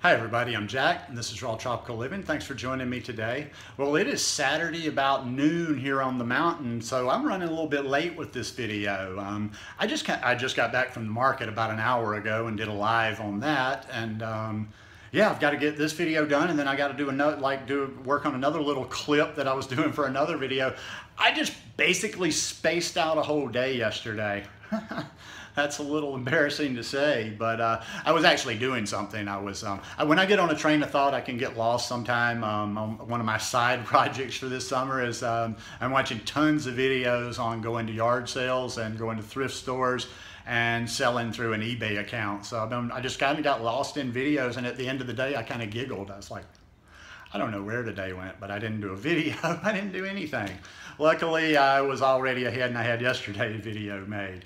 Hi everybody, I'm Jack and this is Raw Tropical Living. Thanks for joining me today. Well, it is Saturday about noon here on the mountain, so I'm running a little bit late with this video. Um, I just I just got back from the market about an hour ago and did a live on that, and um, yeah, I've got to get this video done, and then I got to do another like do work on another little clip that I was doing for another video. I just basically spaced out a whole day yesterday. that's a little embarrassing to say, but uh, I was actually doing something. I was um, I, when I get on a train of thought, I can get lost sometime. Um, one of my side projects for this summer is um, I'm watching tons of videos on going to yard sales and going to thrift stores and selling through an eBay account. So been, i just kind of got lost in videos, and at the end of the day, I kind of giggled. I was like, I don't know where the day went, but I didn't do a video. I didn't do anything. Luckily, I was already ahead and I had yesterday's video made.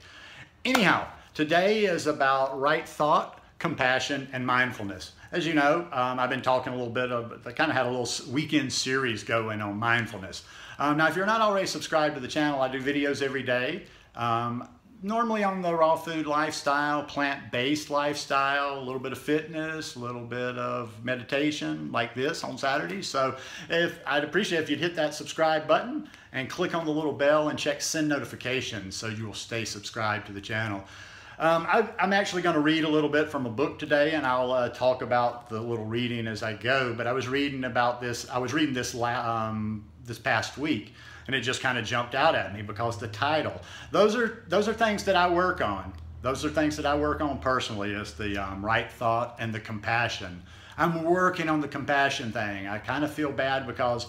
Anyhow, today is about right thought, compassion, and mindfulness. As you know, um, I've been talking a little bit of, I kind of had a little weekend series going on mindfulness. Um, now, if you're not already subscribed to the channel, I do videos every day. Um, normally on the raw food lifestyle, plant-based lifestyle, a little bit of fitness, a little bit of meditation like this on Saturdays. So if I'd appreciate if you'd hit that subscribe button and click on the little bell and check send notifications so you will stay subscribed to the channel. Um, I, am actually going to read a little bit from a book today, and I'll uh, talk about the little reading as I go. But I was reading about this. I was reading this um, this past week, and it just kind of jumped out at me because the title. Those are those are things that I work on. Those are things that I work on personally is the um, right thought and the compassion. I'm working on the compassion thing. I kind of feel bad because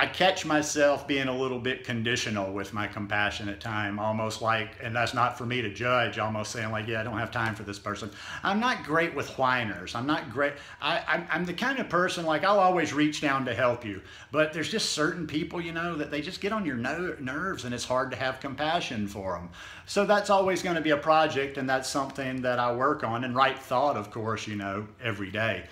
I catch myself being a little bit conditional with my compassionate time, almost like, and that's not for me to judge, almost saying like, yeah, I don't have time for this person. I'm not great with whiners. I'm not great. I, I'm, I'm the kind of person like I'll always reach down to help you, but there's just certain people, you know, that they just get on your no nerves and it's hard to have compassion for them. So that's always going to be a project and that's something that I work on and right thought, of course, you know, every day.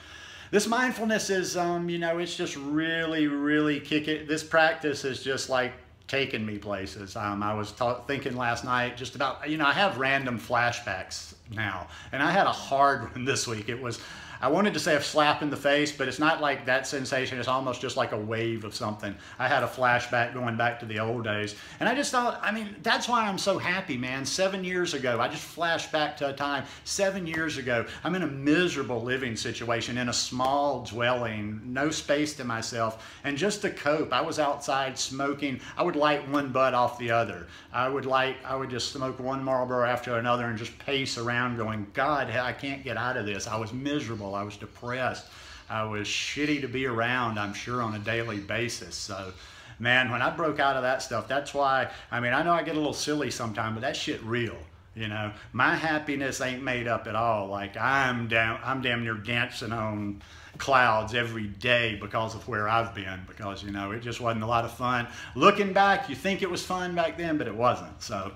This mindfulness is, um, you know, it's just really, really kicking. This practice is just like taking me places. Um, I was thinking last night just about, you know, I have random flashbacks now, and I had a hard one this week. It was I wanted to say a slap in the face, but it's not like that sensation. It's almost just like a wave of something. I had a flashback going back to the old days. And I just thought, I mean, that's why I'm so happy, man. Seven years ago, I just flashed back to a time seven years ago. I'm in a miserable living situation in a small dwelling, no space to myself. And just to cope, I was outside smoking. I would light one butt off the other. I would light, I would just smoke one Marlboro after another and just pace around going, God, I can't get out of this. I was miserable miserable. I was depressed. I was shitty to be around, I'm sure, on a daily basis. So, man, when I broke out of that stuff, that's why, I mean, I know I get a little silly sometimes, but that shit real. You know, my happiness ain't made up at all. Like I'm down, I'm damn near dancing on clouds every day because of where I've been. Because you know, it just wasn't a lot of fun. Looking back, you think it was fun back then, but it wasn't. So,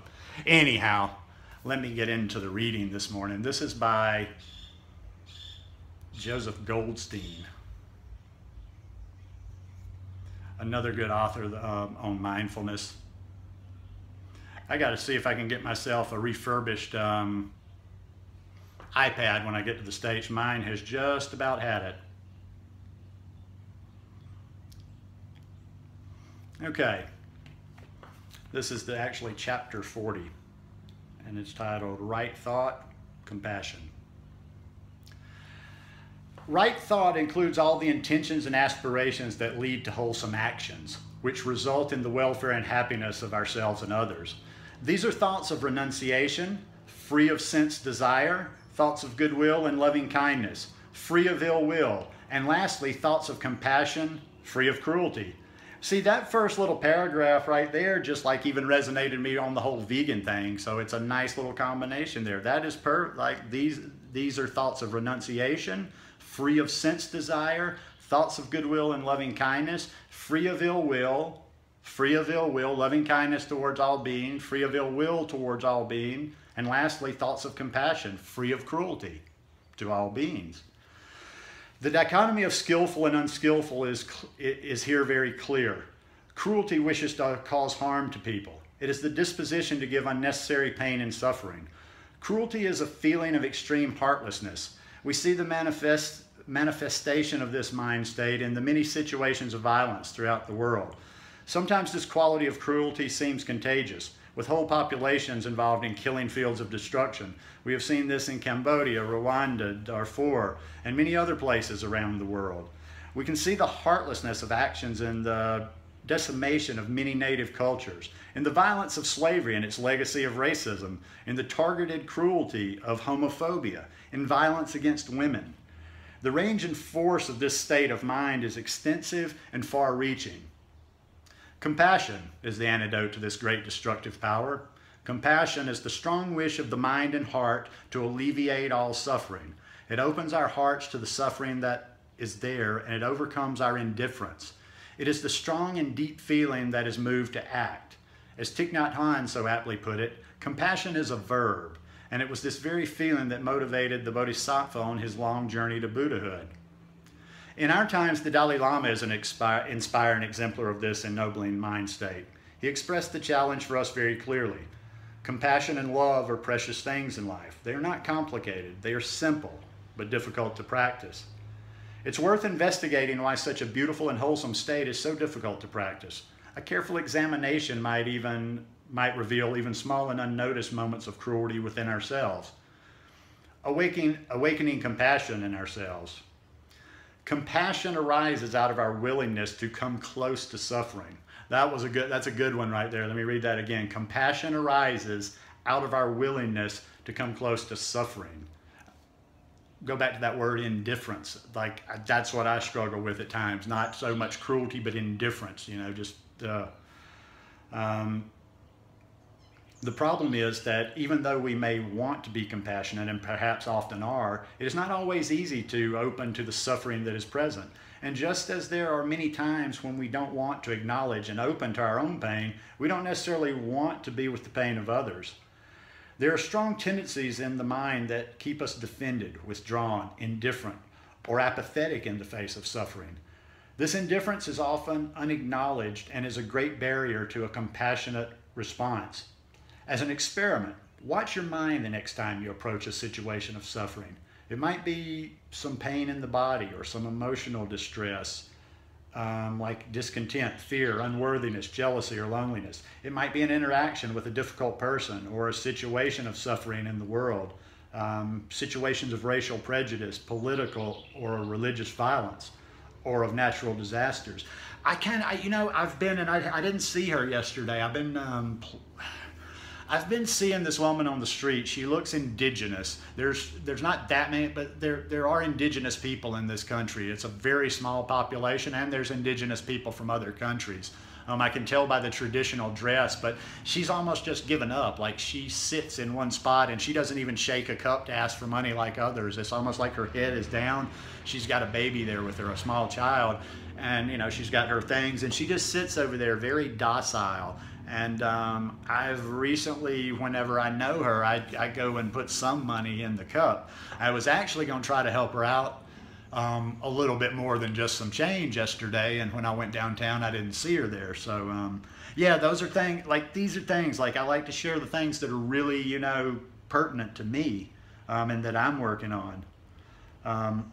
anyhow, let me get into the reading this morning. This is by Joseph Goldstein, another good author um, on mindfulness. I got to see if I can get myself a refurbished um, iPad when I get to the States. Mine has just about had it. Okay, this is the actually chapter 40, and it's titled Right Thought, Compassion. Right thought includes all the intentions and aspirations that lead to wholesome actions, which result in the welfare and happiness of ourselves and others. These are thoughts of renunciation, free of sense desire, thoughts of goodwill and loving kindness, free of ill will, and lastly, thoughts of compassion, free of cruelty. See, that first little paragraph right there just like even resonated me on the whole vegan thing. So it's a nice little combination there. That is per like these these are thoughts of renunciation, free of sense desire, thoughts of goodwill and loving kindness, free of ill will, free of ill will, loving kindness towards all being, free of ill will towards all being, and lastly, thoughts of compassion, free of cruelty to all beings. The dichotomy of skillful and unskillful is, is here very clear. Cruelty wishes to cause harm to people. It is the disposition to give unnecessary pain and suffering. Cruelty is a feeling of extreme heartlessness. We see the manifest manifestation of this mind state in the many situations of violence throughout the world. Sometimes this quality of cruelty seems contagious, with whole populations involved in killing fields of destruction. We have seen this in Cambodia, Rwanda, Darfur, and many other places around the world. We can see the heartlessness of actions in the decimation of many native cultures, in the violence of slavery and its legacy of racism, in the targeted cruelty of homophobia, in violence against women. The range and force of this state of mind is extensive and far reaching. Compassion is the antidote to this great destructive power. Compassion is the strong wish of the mind and heart to alleviate all suffering. It opens our hearts to the suffering that is there and it overcomes our indifference. It is the strong and deep feeling that is moved to act. As Thich Nhat Hanh so aptly put it, compassion is a verb, and it was this very feeling that motivated the Bodhisattva on his long journey to Buddhahood. In our times, the Dalai Lama is an inspiring exemplar of this ennobling mind state. He expressed the challenge for us very clearly. Compassion and love are precious things in life. They are not complicated. They are simple, but difficult to practice. It's worth investigating why such a beautiful and wholesome state is so difficult to practice. A careful examination might even might reveal even small and unnoticed moments of cruelty within ourselves. Awakening, awakening compassion in ourselves. Compassion arises out of our willingness to come close to suffering. That was a good that's a good one right there. Let me read that again. Compassion arises out of our willingness to come close to suffering go back to that word indifference. Like that's what I struggle with at times. Not so much cruelty, but indifference. You know, just uh, um, the problem is that even though we may want to be compassionate and perhaps often are, it is not always easy to open to the suffering that is present. And just as there are many times when we don't want to acknowledge and open to our own pain, we don't necessarily want to be with the pain of others. There are strong tendencies in the mind that keep us defended, withdrawn, indifferent, or apathetic in the face of suffering. This indifference is often unacknowledged and is a great barrier to a compassionate response. As an experiment, watch your mind the next time you approach a situation of suffering. It might be some pain in the body or some emotional distress um, like discontent, fear, unworthiness, jealousy, or loneliness. It might be an interaction with a difficult person or a situation of suffering in the world, um, situations of racial prejudice, political or religious violence, or of natural disasters. I can, I, you know, I've been, and I, I didn't see her yesterday. I've been um, I've been seeing this woman on the street. She looks indigenous. There's there's not that many, but there there are indigenous people in this country. It's a very small population, and there's indigenous people from other countries. Um, I can tell by the traditional dress, but she's almost just given up. Like she sits in one spot and she doesn't even shake a cup to ask for money like others. It's almost like her head is down. She's got a baby there with her, a small child, and you know she's got her things, and she just sits over there very docile and um, I've recently, whenever I know her, I, I, go and put some money in the cup. I was actually going to try to help her out um, a little bit more than just some change yesterday. And when I went downtown, I didn't see her there. So, um, yeah, those are things, like these are things, like I like to share the things that are really, you know, pertinent to me um, and that I'm working on. Um,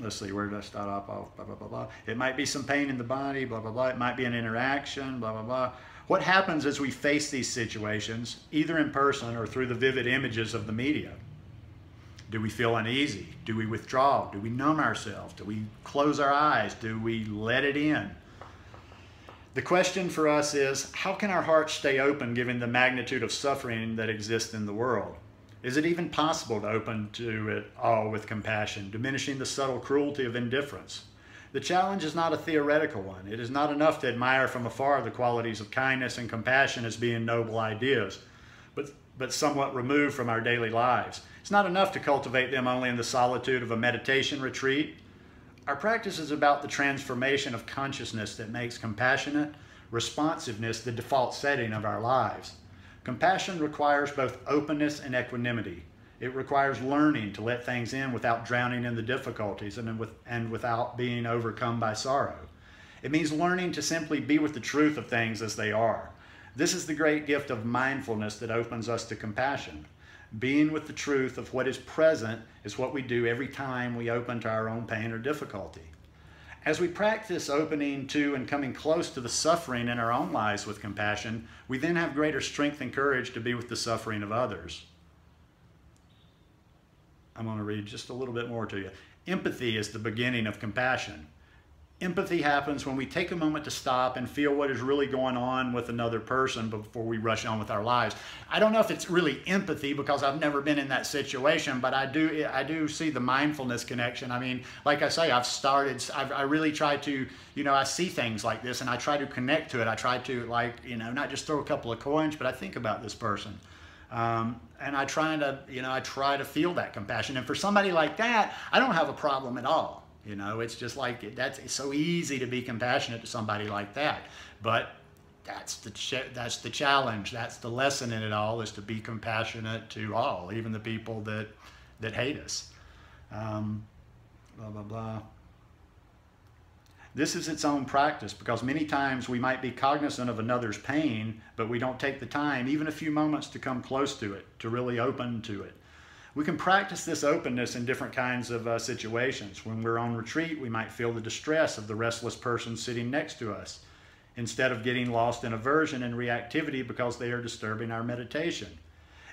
let's see, where did I start off? Blah, blah, blah, blah. It might be some pain in the body, blah, blah, blah. It might be an interaction, blah, blah, blah. What happens as we face these situations, either in person or through the vivid images of the media? Do we feel uneasy? Do we withdraw? Do we numb ourselves? Do we close our eyes? Do we let it in? The question for us is how can our hearts stay open given the magnitude of suffering that exists in the world? Is it even possible to open to it all with compassion, diminishing the subtle cruelty of indifference? The challenge is not a theoretical one. It is not enough to admire from afar the qualities of kindness and compassion as being noble ideas, but, but somewhat removed from our daily lives. It's not enough to cultivate them only in the solitude of a meditation retreat. Our practice is about the transformation of consciousness that makes compassionate responsiveness the default setting of our lives. Compassion requires both openness and equanimity. It requires learning to let things in without drowning in the difficulties and, with, and without being overcome by sorrow. It means learning to simply be with the truth of things as they are. This is the great gift of mindfulness that opens us to compassion. Being with the truth of what is present is what we do every time we open to our own pain or difficulty. As we practice opening to and coming close to the suffering in our own lives with compassion, we then have greater strength and courage to be with the suffering of others. I'm going to read just a little bit more to you. Empathy is the beginning of compassion. Empathy happens when we take a moment to stop and feel what is really going on with another person before we rush on with our lives. I don't know if it's really empathy because I've never been in that situation, but I do I do see the mindfulness connection. I mean, like I say, I've started. I've, I really try to, you know, I see things like this and I try to connect to it. I try to like, you know, not just throw a couple of coins, but I think about this person. Um, and I try to, you know, I try to feel that compassion. And for somebody like that, I don't have a problem at all. You know, it's just like that's it's so easy to be compassionate to somebody like that. But that's the that's the challenge. That's the lesson in it all is to be compassionate to all, even the people that that hate us. Um, blah blah blah. This is its own practice because many times we might be cognizant of another's pain, but we don't take the time, even a few moments, to come close to it, to really open to it. We can practice this openness in different kinds of uh, situations. When we're on retreat, we might feel the distress of the restless person sitting next to us instead of getting lost in aversion and reactivity because they are disturbing our meditation.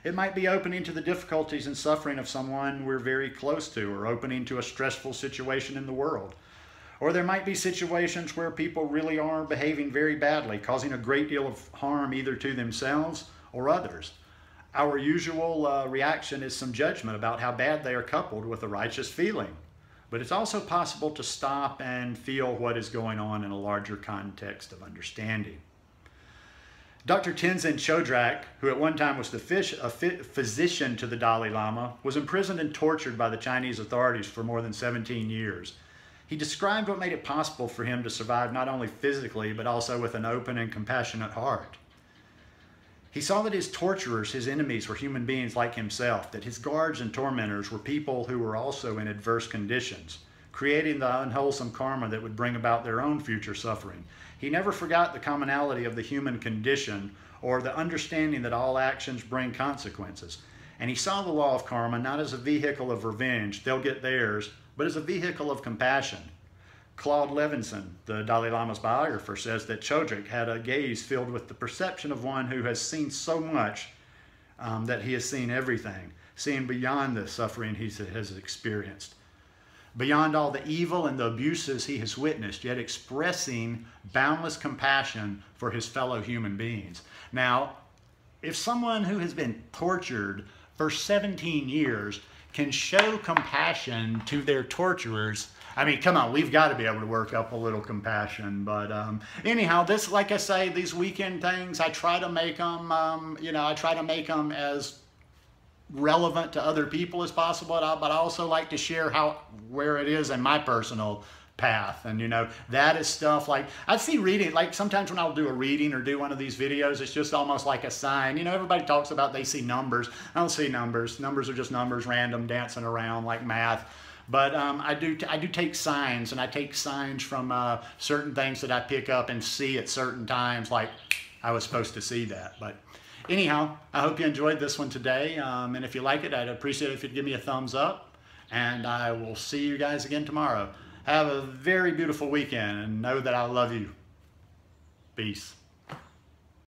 It might be opening to the difficulties and suffering of someone we're very close to or opening to a stressful situation in the world. Or there might be situations where people really are behaving very badly, causing a great deal of harm either to themselves or others our usual uh, reaction is some judgment about how bad they are coupled with a righteous feeling. But it's also possible to stop and feel what is going on in a larger context of understanding. Dr. Tenzin Choedrak, who at one time was the fish, physician to the Dalai Lama, was imprisoned and tortured by the Chinese authorities for more than 17 years. He described what made it possible for him to survive not only physically, but also with an open and compassionate heart. He saw that his torturers, his enemies, were human beings like himself, that his guards and tormentors were people who were also in adverse conditions, creating the unwholesome karma that would bring about their own future suffering. He never forgot the commonality of the human condition or the understanding that all actions bring consequences. And he saw the law of karma not as a vehicle of revenge, they'll get theirs, but as a vehicle of compassion. Claude Levenson, the Dalai Lama's biographer, says that Choedrak had a gaze filled with the perception of one who has seen so much um, that he has seen everything, seeing beyond the suffering he has experienced, beyond all the evil and the abuses he has witnessed, yet expressing boundless compassion for his fellow human beings. Now, if someone who has been tortured for 17 years can show compassion to their torturers, I mean, come on, we've got to be able to work up a little compassion. But um, anyhow, this, like I say, these weekend things, I try to make them, um, you know, I try to make them as relevant to other people as possible. But I also like to share how where it is in my personal path. And you know that is stuff like I see reading like sometimes when I'll do a reading or do one of these videos it's just almost like a sign. You know everybody talks about they see numbers. I don't see numbers. Numbers are just numbers random dancing around like math. But um, I do I do take signs, and I take signs from uh, certain things that I pick up and see at certain times, like I was supposed to see that. But anyhow, I hope you enjoyed this one today, um, and if you like it, I'd appreciate it if you'd give me a thumbs up, and I will see you guys again tomorrow. Have a very beautiful weekend, and know that I love you. Peace.